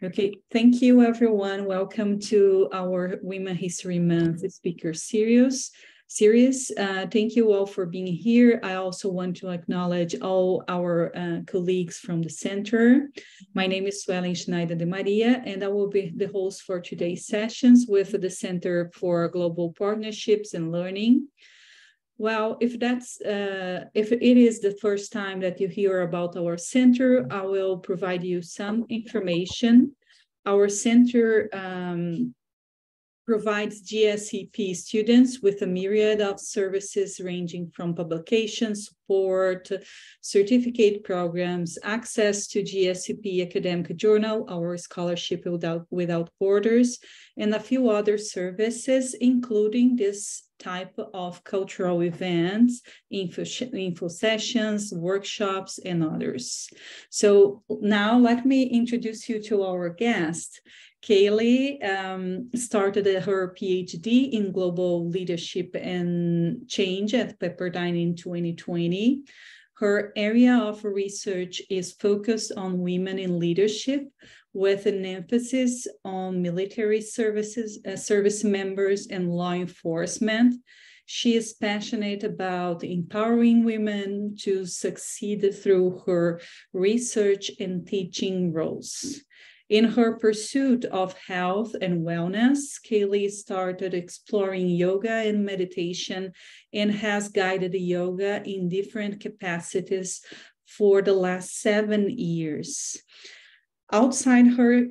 Okay, thank you everyone. Welcome to our Women History Month speaker series. Series. Uh, thank you all for being here. I also want to acknowledge all our uh, colleagues from the center. My name is Suelen Schneider de Maria, and I will be the host for today's sessions with the Center for Global Partnerships and Learning. Well, if that's uh, if it is the first time that you hear about our center, I will provide you some information. Our center um, provides GSEP students with a myriad of services ranging from publication support, certificate programs, access to GSEP Academic Journal, our scholarship without, without borders, and a few other services, including this type of cultural events, info, info sessions, workshops, and others. So now let me introduce you to our guest. Kayleigh um, started her PhD in global leadership and change at Pepperdine in 2020. Her area of research is focused on women in leadership, with an emphasis on military services, uh, service members and law enforcement. She is passionate about empowering women to succeed through her research and teaching roles. In her pursuit of health and wellness, Kayleigh started exploring yoga and meditation and has guided yoga in different capacities for the last seven years. Outside her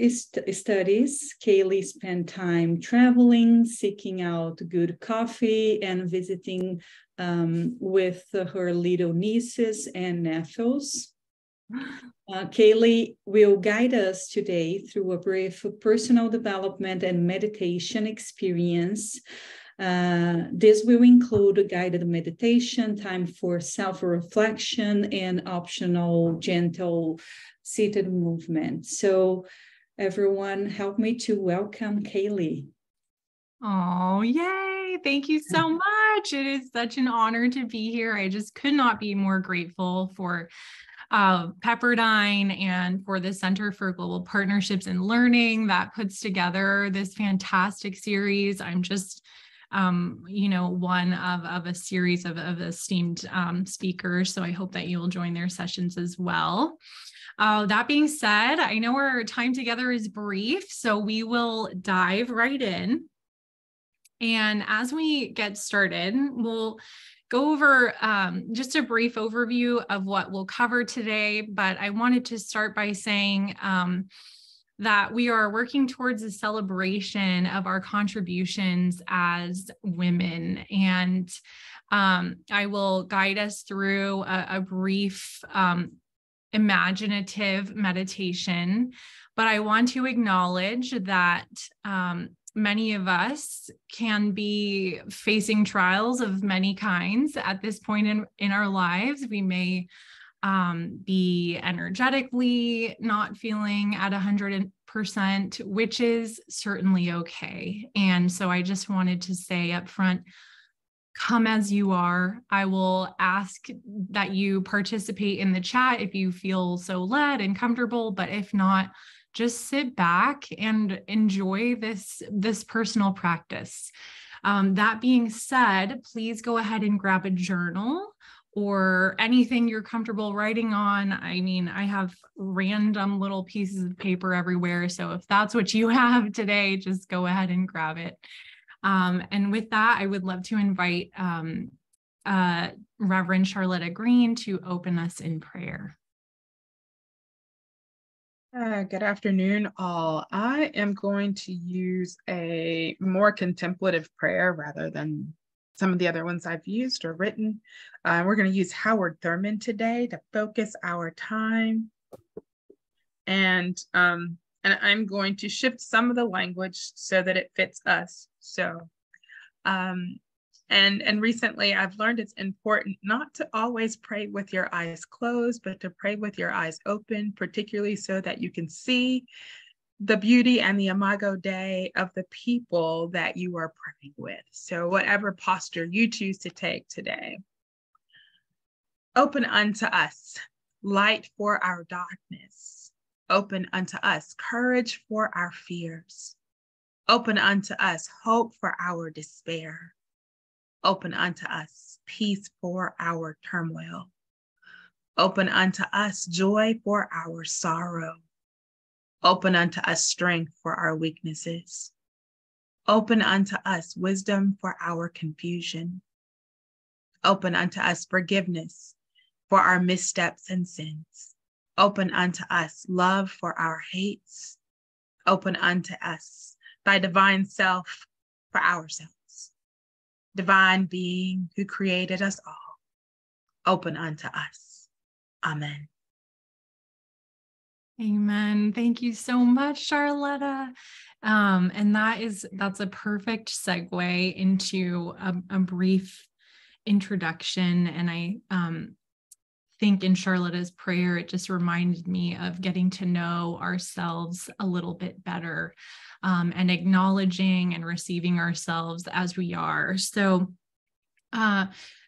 studies, Kayleigh spent time traveling, seeking out good coffee, and visiting um, with her little nieces and nephews. Uh, Kayleigh will guide us today through a brief personal development and meditation experience. Uh, this will include a guided meditation, time for self reflection, and optional gentle seated movement. So, everyone, help me to welcome Kayleigh. Oh, yay. Thank you so much. It is such an honor to be here. I just could not be more grateful for uh, Pepperdine and for the Center for Global Partnerships and Learning that puts together this fantastic series. I'm just um, you know, one of, of a series of, of esteemed um, speakers. So I hope that you'll join their sessions as well. Uh, that being said, I know our time together is brief, so we will dive right in. And as we get started, we'll go over um, just a brief overview of what we'll cover today. But I wanted to start by saying um, that we are working towards a celebration of our contributions as women. And um, I will guide us through a, a brief um, imaginative meditation. But I want to acknowledge that um, many of us can be facing trials of many kinds at this point in, in our lives. We may um, be energetically not feeling at 100%, which is certainly okay. And so I just wanted to say up front, come as you are. I will ask that you participate in the chat if you feel so led and comfortable, but if not, just sit back and enjoy this this personal practice. Um, that being said, please go ahead and grab a journal or anything you're comfortable writing on. I mean, I have random little pieces of paper everywhere. So if that's what you have today, just go ahead and grab it. Um, and with that, I would love to invite um, uh, Reverend Charlotta Green to open us in prayer. Uh, good afternoon, all. I am going to use a more contemplative prayer rather than some of the other ones I've used or written. Uh, we're going to use Howard Thurman today to focus our time. And um, and I'm going to shift some of the language so that it fits us. So, um, and and recently I've learned it's important not to always pray with your eyes closed, but to pray with your eyes open, particularly so that you can see the beauty and the imago Dei of the people that you are praying with. So, whatever posture you choose to take today, open unto us light for our darkness Open unto us courage for our fears. Open unto us hope for our despair. Open unto us peace for our turmoil. Open unto us joy for our sorrow. Open unto us strength for our weaknesses. Open unto us wisdom for our confusion. Open unto us forgiveness for our missteps and sins. Open unto us love for our hates. Open unto us thy divine self for ourselves. Divine being who created us all. Open unto us. Amen. Amen. Thank you so much, Charlotta. Um, and that is that's a perfect segue into a, a brief introduction. And I um, think in Charlotta's prayer, it just reminded me of getting to know ourselves a little bit better um, and acknowledging and receiving ourselves as we are. So, uh,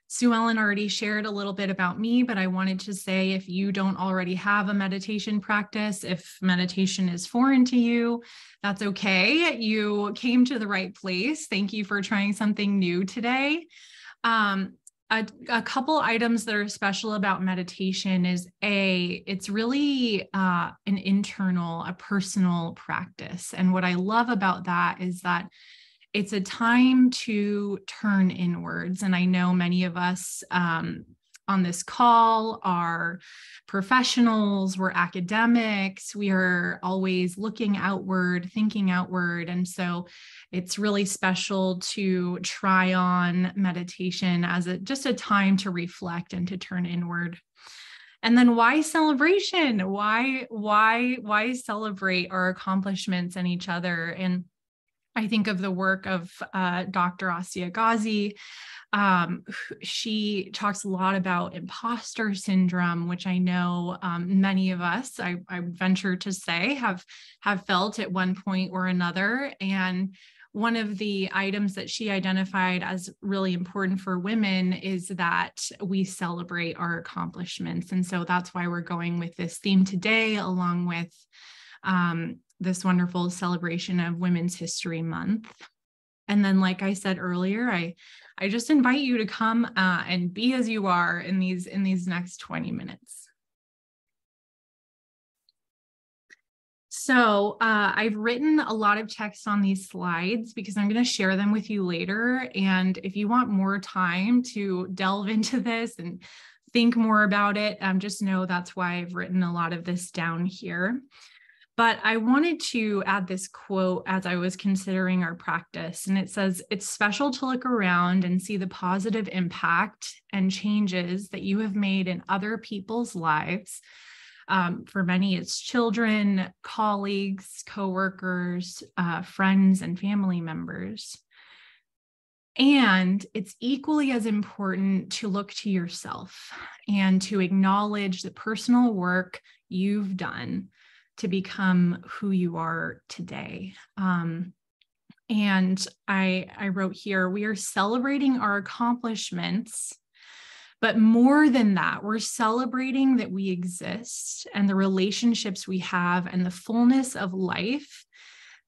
Suelen already shared a little bit about me, but I wanted to say if you don't already have a meditation practice, if meditation is foreign to you, that's okay. You came to the right place. Thank you for trying something new today. Um, a, a, couple items that are special about meditation is a it's really uh, an internal a personal practice and what i love about that is that it's a time to turn inwards. And I know many of us um, on this call. Are professionals, we're academics, we are always looking outward, thinking outward. And so it's really special to try on meditation as a, just a time to reflect and to turn inward. And then why celebration? Why why why celebrate our accomplishments and each other? And I think of the work of uh, Dr. Asya Ghazi. Um, she talks a lot about imposter syndrome, which I know um, many of us, I, I venture to say, have have felt at one point or another. And one of the items that she identified as really important for women is that we celebrate our accomplishments. And so that's why we're going with this theme today, along with um, this wonderful celebration of Women's History Month. And then, like I said earlier, I I just invite you to come uh, and be as you are in these in these next 20 minutes. So uh, I've written a lot of text on these slides because I'm going to share them with you later. And if you want more time to delve into this and think more about it, um, just know that's why I've written a lot of this down here. But I wanted to add this quote as I was considering our practice. And it says, It's special to look around and see the positive impact and changes that you have made in other people's lives. Um, for many, it's children, colleagues, coworkers, uh, friends, and family members. And it's equally as important to look to yourself and to acknowledge the personal work you've done to become who you are today. Um, and I, I wrote here, we are celebrating our accomplishments, but more than that, we're celebrating that we exist and the relationships we have and the fullness of life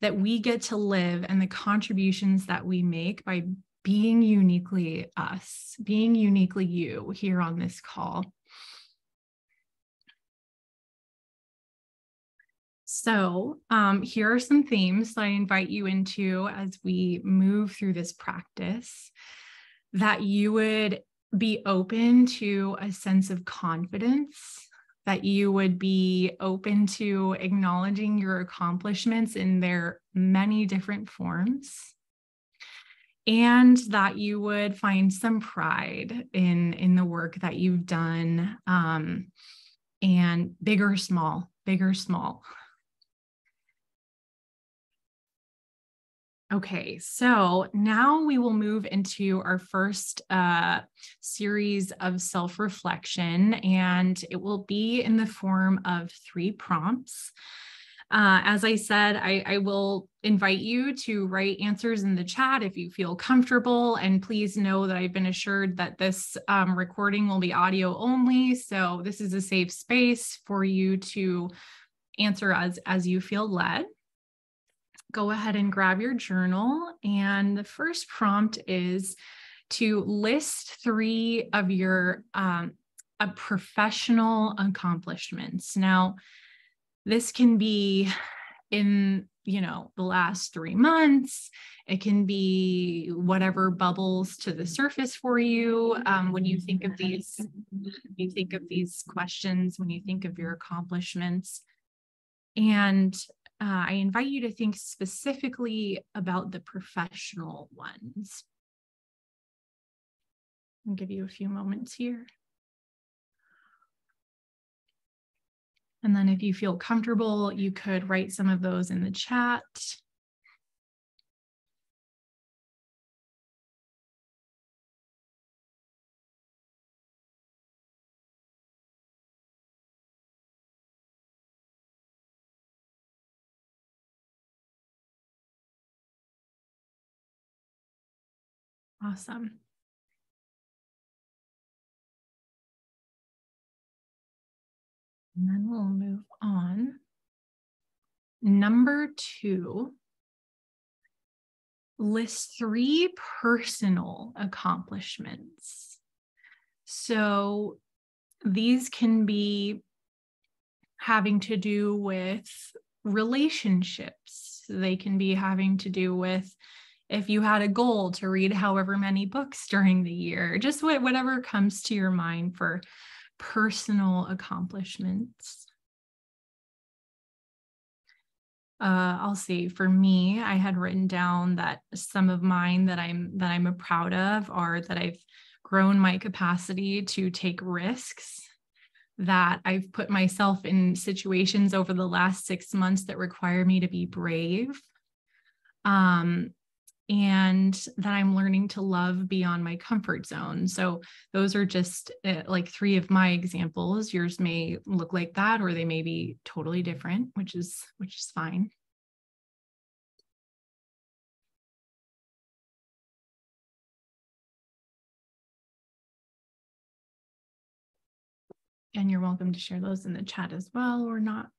that we get to live and the contributions that we make by being uniquely us, being uniquely you here on this call. So, um, here are some themes that I invite you into as we move through this practice that you would be open to a sense of confidence, that you would be open to acknowledging your accomplishments in their many different forms, and that you would find some pride in, in the work that you've done, um, and big or small, big or small. Okay, so now we will move into our first uh, series of self reflection, and it will be in the form of three prompts. Uh, as I said, I, I, will invite you to write answers in the chat if you feel comfortable. And please know that I've been assured that this um, recording will be audio only. So this is a safe space for you to answer as as you feel led. Go ahead and grab your journal. And the first prompt is to list three of your um, professional accomplishments. Now, this can be in you know the last three months it can be whatever bubbles to the surface for you um, when you think of these you think of these questions when you think of your accomplishments and uh, i invite you to think specifically about the professional ones i'll give you a few moments here And then if you feel comfortable, you could write some of those in the chat. Awesome. And then we'll move on. Number two, list three personal accomplishments. So these can be having to do with relationships. They can be having to do with if you had a goal to read however many books during the year, just whatever comes to your mind for personal accomplishments. Uh, I'll see. For me, I had written down that some of mine that I'm that I'm proud of are that I've grown my capacity to take risks. That I've put myself in situations over the last six months that require me to be brave. Um, and that I'm learning to love beyond my comfort zone. So, those are just uh, like three of my examples. Yours may look like that, or they may be totally different, which is which is fine. And you're welcome to share those in the chat as well or not.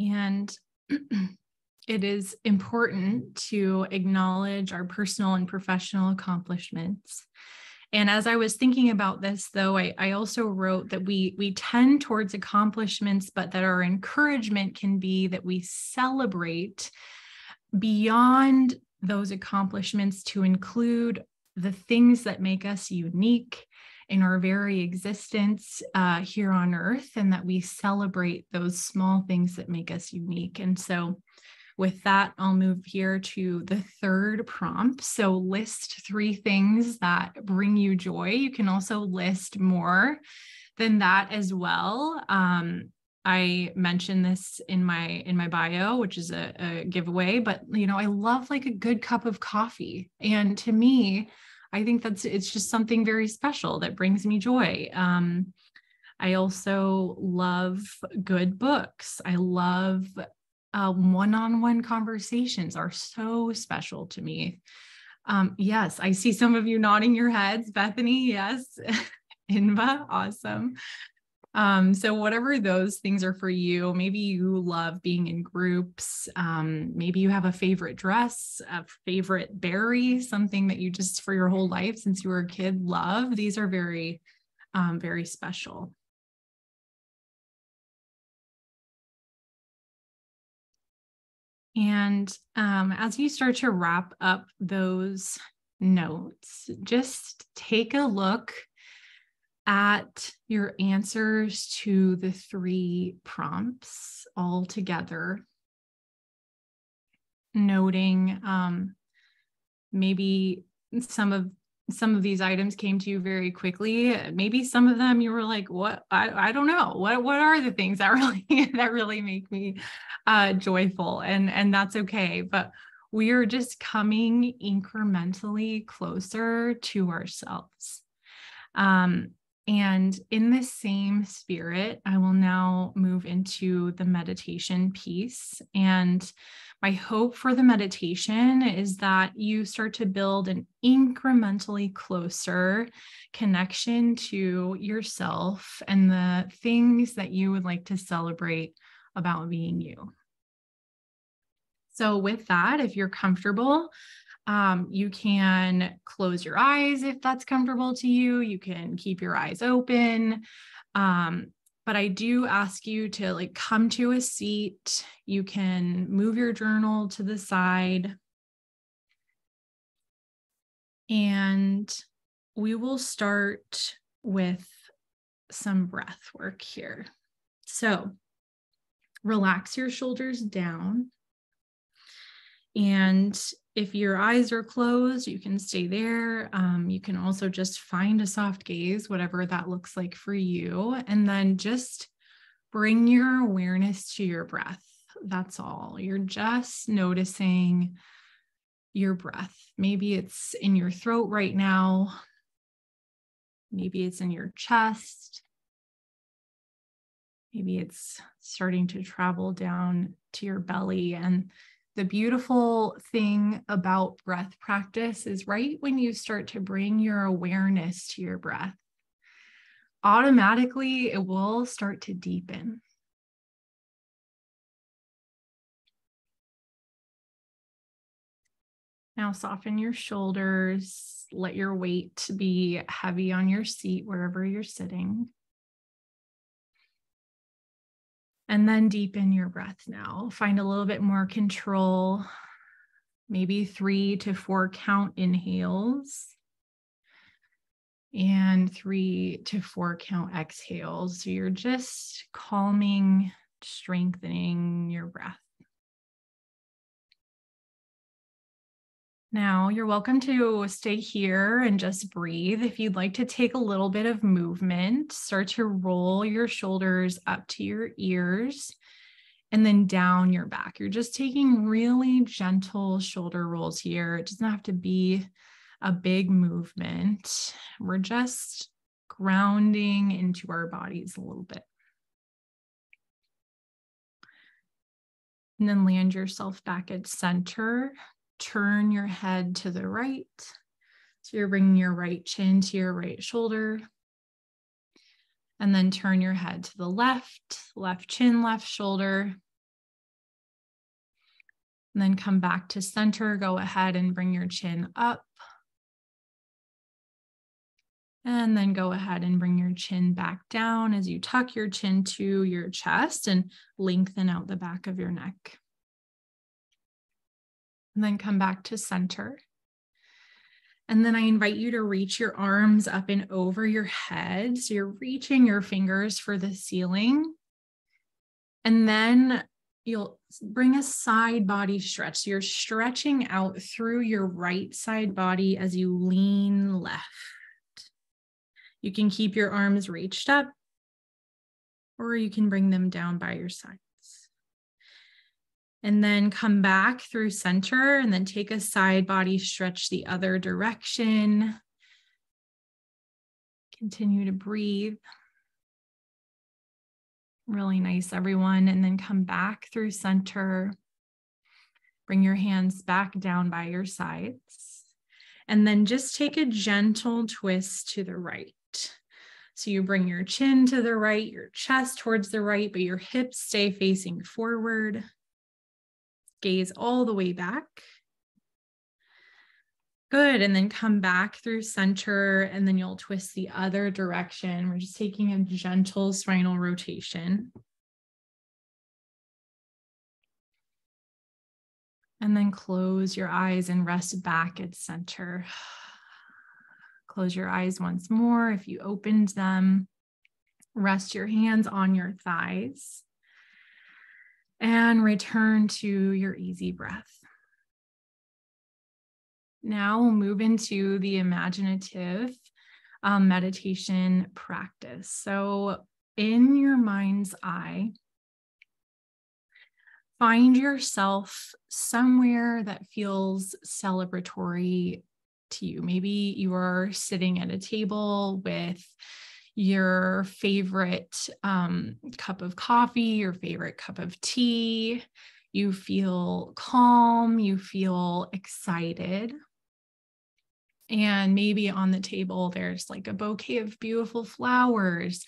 And it is important to acknowledge our personal and professional accomplishments. And as I was thinking about this, though, I, I, also wrote that we we tend towards accomplishments, but that our encouragement can be that we celebrate beyond those accomplishments to include the things that make us unique in our very existence uh, here on earth and that we celebrate those small things that make us unique. And so, with that, I'll move here to the third prompt. So, list three things that bring you joy. You can also list more than that as well. Um, I mentioned this in my in my bio, which is a, a giveaway, but you know, I love like a good cup of coffee. And to me, I think that's it's just something very special that brings me joy. Um, I also love good books. I love uh, one-on-one conversations are so special to me. Um, yes, I see some of you nodding your heads. Bethany, yes. Inva, awesome. Um, so whatever those things are for you, maybe you love being in groups. Um, maybe you have a favorite dress, a favorite berry, something that you just for your whole life since you were a kid love. These are very, um, very special. And um, as you start to wrap up those notes, just take a look at your answers to the three prompts all together, noting um, maybe some of some of these items came to you very quickly. Maybe some of them you were like what? I, I don't know. What what are the things that really that really make me uh joyful? And and that's okay. But we are just coming incrementally closer to ourselves. Um And in the same spirit, I will now move into the meditation piece. And my hope for the meditation is that you start to build an incrementally closer connection to yourself and the things that you would like to celebrate about being you. So, with that, if you're comfortable, um, you can close your eyes if that's comfortable to you. You can keep your eyes open. Um, but I do ask you to like come to a seat. You can move your journal to the side. And we will start with some breath work here. So relax your shoulders down. And if your eyes are closed, you can stay there. Um, you can also just find a soft gaze, whatever that looks like for you. And then just bring your awareness to your breath. That's all. You're just noticing your breath. Maybe it's in your throat right now. Maybe it's in your chest. Maybe it's starting to travel down to your belly. And the beautiful thing about breath practice is right when you start to bring your awareness to your breath, automatically it will start to deepen. Now soften your shoulders, let your weight be heavy on your seat wherever you're sitting. And then deepen your breath now. Find a little bit more control, maybe three to four count inhales and three to four count exhales. So you're just calming, strengthening your breath. Now, you're welcome to stay here and just breathe. If you'd like to take a little bit of movement, start to roll your shoulders up to your ears and then down your back. You're just taking really gentle shoulder rolls here. It doesn't have to be a big movement. We're just grounding into our bodies a little bit. And then land yourself back at center turn your head to the right. So you're bringing your right chin to your right shoulder. And then turn your head to the left, left chin, left shoulder. And then come back to center. Go ahead and bring your chin up. And then go ahead and bring your chin back down as you tuck your chin to your chest and lengthen out the back of your neck and then come back to center. And then I invite you to reach your arms up and over your head. So you're reaching your fingers for the ceiling. And then you'll bring a side body stretch. So you're stretching out through your right side body as you lean left. You can keep your arms reached up, or you can bring them down by your side and then come back through center and then take a side body stretch the other direction. Continue to breathe. Really nice, everyone. And then come back through center. Bring your hands back down by your sides. And then just take a gentle twist to the right. So you bring your chin to the right, your chest towards the right, but your hips stay facing forward gaze all the way back. Good. And then come back through center, and then you'll twist the other direction. We're just taking a gentle spinal rotation. And then close your eyes and rest back at center. Close your eyes once more if you opened them. Rest your hands on your thighs and return to your easy breath. Now we'll move into the imaginative um, meditation practice. So, in your mind's eye, find yourself somewhere that feels celebratory to you. Maybe you are sitting at a table with your favorite um, cup of coffee, your favorite cup of tea. You feel calm, you feel excited. And maybe on the table, there's like a bouquet of beautiful flowers.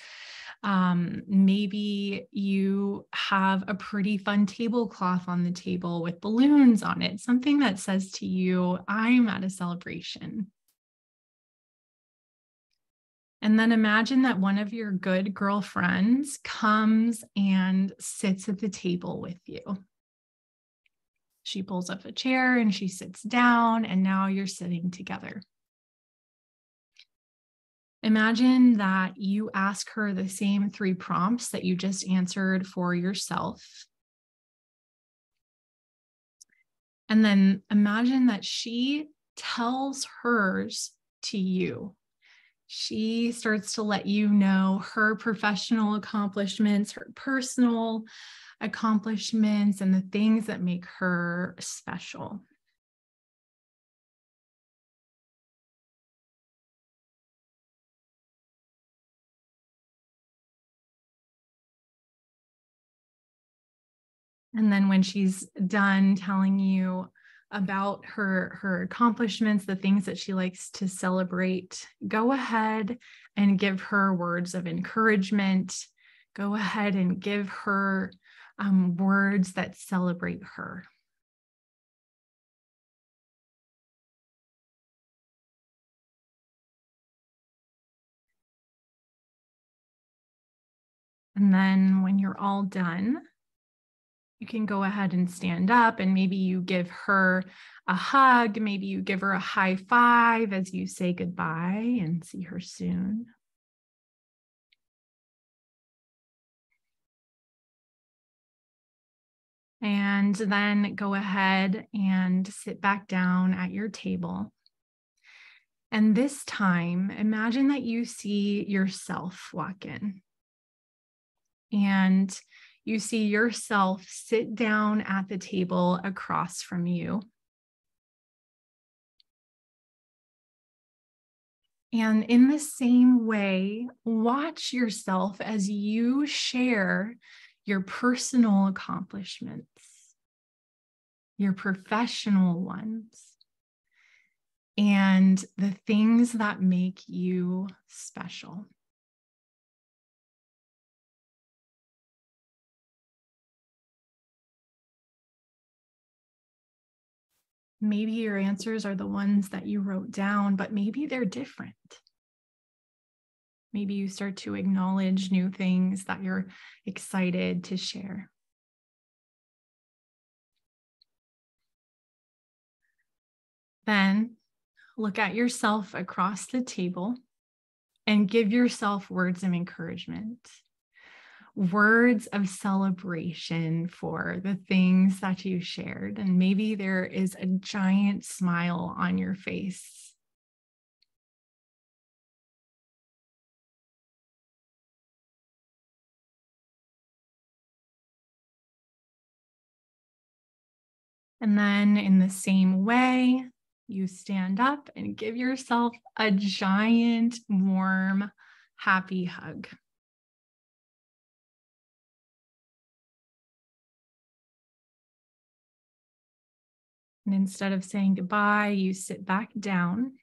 Um, maybe you have a pretty fun tablecloth on the table with balloons on it, something that says to you, I'm at a celebration. And then imagine that one of your good girlfriends comes and sits at the table with you. She pulls up a chair and she sits down, and now you're sitting together. Imagine that you ask her the same three prompts that you just answered for yourself. And then imagine that she tells hers to you she starts to let you know her professional accomplishments, her personal accomplishments, and the things that make her special. And then when she's done telling you about her her accomplishments the things that she likes to celebrate go ahead and give her words of encouragement. Go ahead and give her um, words that celebrate her. And then when you're all done you can go ahead and stand up and maybe you give her a hug. Maybe you give her a high five as you say goodbye and see her soon. And then go ahead and sit back down at your table. And this time, imagine that you see yourself walk in. And you see yourself sit down at the table across from you. And in the same way, watch yourself as you share your personal accomplishments, your professional ones, and the things that make you special. Maybe your answers are the ones that you wrote down, but maybe they're different. Maybe you start to acknowledge new things that you're excited to share. Then look at yourself across the table and give yourself words of encouragement words of celebration for the things that you shared. And maybe there is a giant smile on your face. And then, in the same way, you stand up and give yourself a giant, warm, happy hug. And instead of saying goodbye, you sit back down,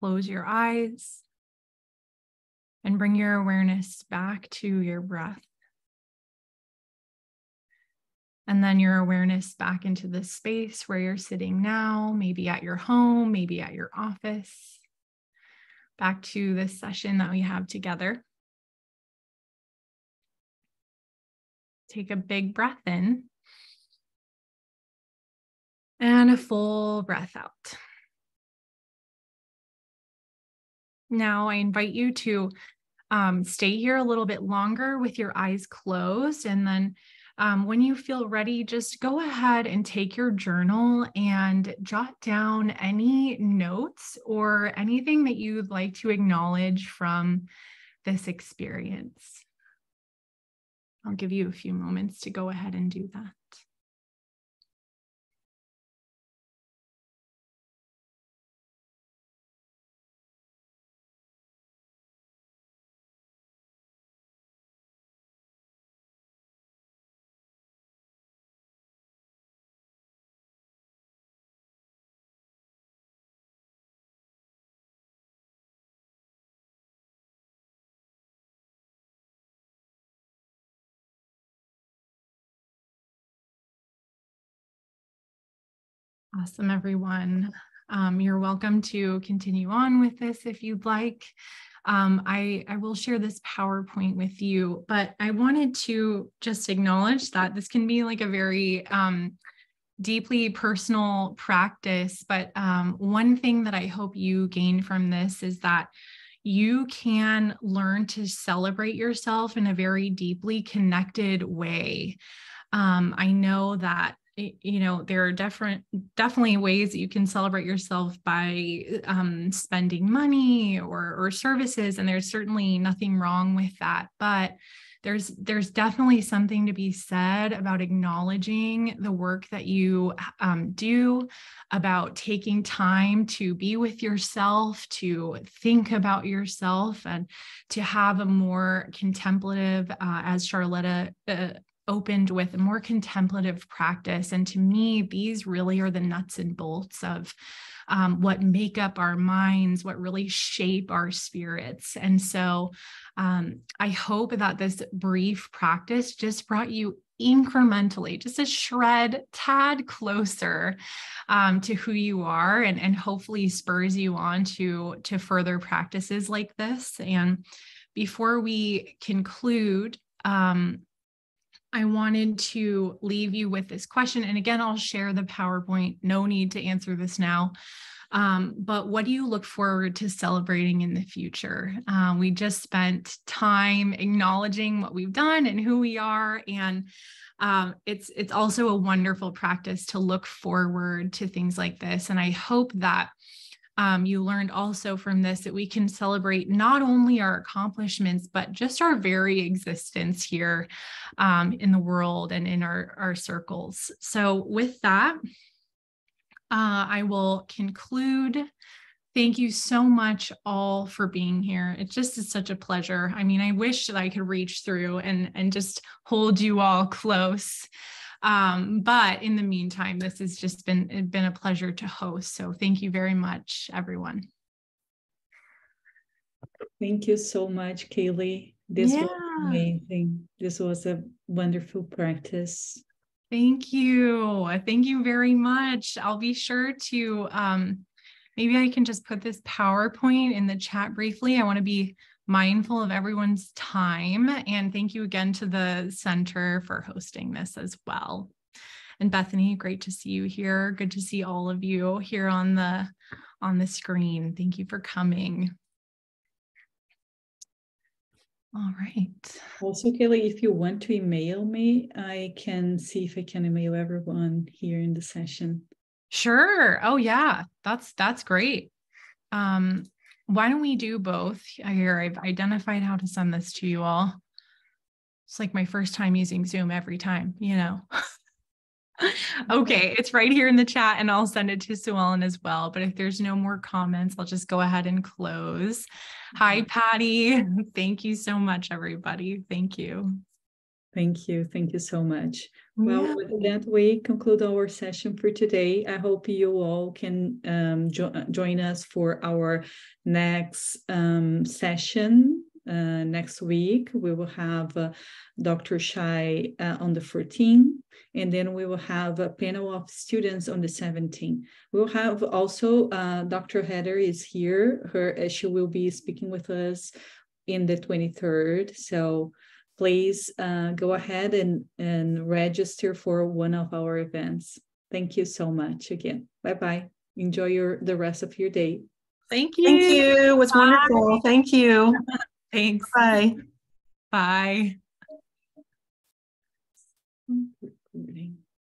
close your eyes, and bring your awareness back to your breath. And then your awareness back into the space where you're sitting now, maybe at your home, maybe at your office, back to this session that we have together. Take a big breath in and a full breath out. Now, I invite you to um, stay here a little bit longer with your eyes closed. And then um, when you feel ready, just go ahead and take your journal and jot down any notes or anything that you'd like to acknowledge from this experience. I'll give you a few moments to go ahead and do that. Awesome, everyone. Um, you're welcome to continue on with this if you'd like. Um, I, I will share this PowerPoint with you, but I wanted to just acknowledge that this can be like a very um, deeply personal practice. But um, one thing that I hope you gain from this is that you can learn to celebrate yourself in a very deeply connected way. Um, I know that you know there are different definitely ways that you can celebrate yourself by um, spending money or or services and there's certainly nothing wrong with that but there's there's definitely something to be said about acknowledging the work that you um, do about taking time to be with yourself to think about yourself and to have a more contemplative uh, as charlotta uh, opened with a more contemplative practice. And to me, these really are the nuts and bolts of um, what make up our minds, what really shape our spirits. And so um, I hope that this brief practice just brought you incrementally, just a shred, tad closer um, to who you are, and, and hopefully spurs you on to, to further practices like this. And before we conclude, um, I wanted to leave you with this question. And again, I'll share the PowerPoint. No need to answer this now. Um, but what do you look forward to celebrating in the future? Um, we just spent time acknowledging what we've done and who we are, and um, it's it's also a wonderful practice to look forward to things like this. And I hope that um, you learned also from this that we can celebrate not only our accomplishments, but just our very existence here um, in the world and in our, our circles. So, with that, uh, I will conclude. Thank you so much all for being here. It just is such a pleasure. I mean, I wish that I could reach through and, and just hold you all close. Um, but in the meantime, this has just been been a pleasure to host. So thank you very much, everyone. Thank you so much, Kayleigh. This yeah. was amazing. This was a wonderful practice. Thank you. Thank you very much. I'll be sure to um, maybe I can just put this PowerPoint in the chat briefly. I want to be mindful of everyone's time. And thank you again to the center for hosting this as well. And Bethany, great to see you here. Good to see all of you here on the on the screen. Thank you for coming. All right. Also, Kelly, if you want to email me, I can see if I can email everyone here in the session. Sure. Oh yeah, that's that's great. Um, why don't we do both? Here, I've identified how to send this to you all. It's like my first time using Zoom every time, you know. okay, it's right here in the chat, and I'll send it to Suelen as well. But if there's no more comments, I'll just go ahead and close. Hi, mm-hmm. Patty. Thank you so much, everybody. Thank you. Thank you. Thank you so much. Well, yeah. with that, we conclude our session for today. I hope you all can um, jo join us for our next um, session uh, next week. We will have uh, Dr. Shai uh, on the 14th, and then we will have a panel of students on the 17th. We'll have also uh, Dr. Heather is here. Her uh, she will be speaking with us in the 23rd. So please uh, go ahead and, and register for one of our events. Thank you so much again. Bye bye. Enjoy your the rest of your day. Thank you. Thank you. It was Bye. wonderful. Thank you. Thanks. Bye. Bye. Recording.